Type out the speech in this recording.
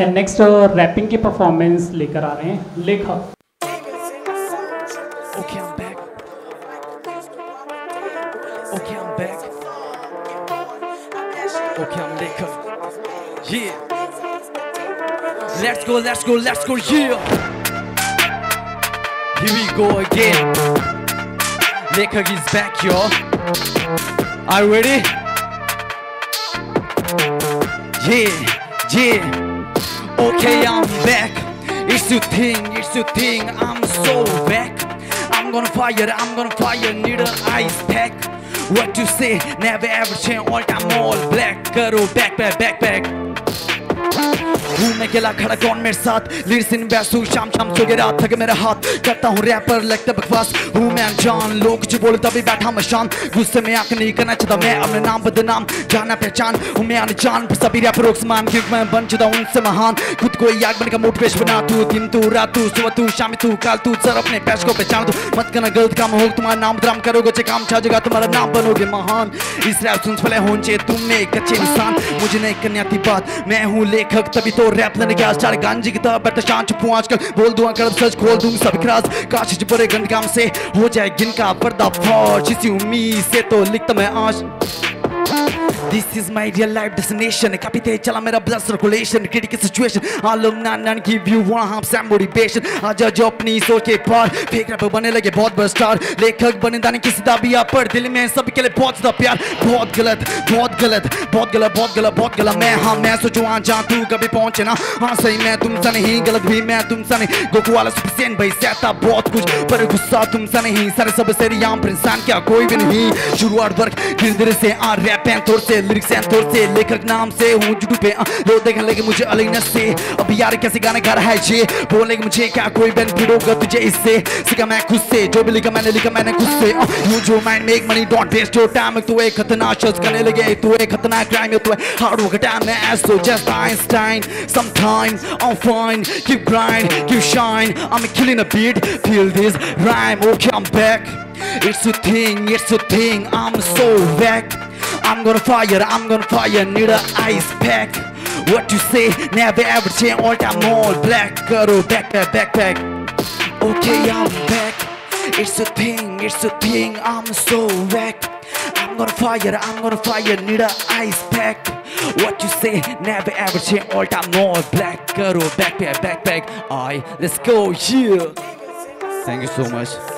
And next rapping की performance लेकर आ रहे हैं लेखक Okay, I'm back. Okay, I'm back. Okay, I'm Laker. Yeah. Let's go, let's go, let's go, yeah. Here we go again. Laker is back, yo. Are you ready? Yeah, yeah. Okay, I'm back. It's your thing, it's your thing. I'm so back. I'm gonna fire, I'm gonna fire. Need an ice pack. What you say? Never ever change. All time all black. करो backpack, backpack. हूँ मैं अकेला खड़ा कौन मेरे साथ? इन बैसू, शाम शाम सो गया थक मेरा हाथ करता हूँ रैपर लगता बकवास हूँ मैं अनजान लोग कुछ बोले तभी बैठा मैं शांत। गुस्से में आँख नहीं करना चाहता मैं अपने नाम बदनाम। जाना पहचान हूँ मैं अनजान पर सभी रैपर रोक समान क्योंकि मैं बन चुका हूँ उनसे महान? खुद को याद बन का मोटिवेशन बना तू। दिन तू, रात तू, सुबह तू, शाम तू, काल तू। सर अपने पैश को पहचान तू। मत करना गलत काम हो, तुम्हारा नाम बदनाम करोगे, जे काम छा जगह तुम्हारा नाम बनोगे महान। इस रैप सुन पहले होने चाहिए तुम एक अच्छे इंसान। मुझे नहीं करनी आती बात, मैं हूँ लेखक, तभी तो रैप लेने गया चार गांजी की तरह बैठा शांत छुपू आजकल, बोल दूँगा अगर सच खोल दूँगा सब राज। काश बड़े गंद काम से हो जाए गिनका पर्दा फॉर्च इसी उम्मीद से तो लिखता मैं आज। This is my real life destination. तेज चला मेरा blood circulation, critical situation. None none give you one half some motivation. आजा जो अपनी सोच के पार फेक रैपर बने लगे बहुत बड़ा स्टार लेखक बने दाने किसी दा भी आप पर दिल में सबके के लिए बहुत ज़्यादा प्यार, बहुत गलत बहुत गलत बहुत गलत बहुत गलत बहुत गलत। मैं हाँ मैं सोचू हाँ जहाँ तू कभी पहुँचे ना। हाँ सही, मैं तुमसे नहीं, गलत भी मैं तुमसे नहीं। गोकू वाला सुपरसेन भाई, सहता बहुत कुछ, पर गुस्सा तुमसे नहीं। सारे सबसे यहाँ पर इंसान क्या, कोई भी नहीं। शुरुआत वर्क धीरे धीरे से आ रैप एंड थोड़ से लिरिक्स एंड थोड़ से लेखक नाम से हूँ जुटू पे आ, लोग देखने लगे मुझे अलग से। अब यार कैसे गाने गा रहा है ये? बोलने के मुझे क्या कोई बेनिफिट होगा तुझे इससे? सीखा मैं खुद से जो भी लिखा मैंने लिखा मैंने खुद से। यू जो mind make money don't waste your time तू एक खतरनाक शख्स करने लगे तू एक खतरनाक क्राइम तू हार्ड वर्क टाइम मैं ऐसो just Einstein sometimes I'm fine keep grind keep shine I'm killing a beat feel this rhyme okay I'm back it's a thing it's a thing I'm so back I'm gonna fire I'm gonna fire need a ice pack what you say never ever change all time all black karo backpack backpack okay I'm back it's a thing it's a thing I'm so back I'm gonna fire, I'm gonna fire, need a ice pack. What you say, never ever change, all time all black, karo, backpack, backpack. I, let's go, yeah. Thank you so much.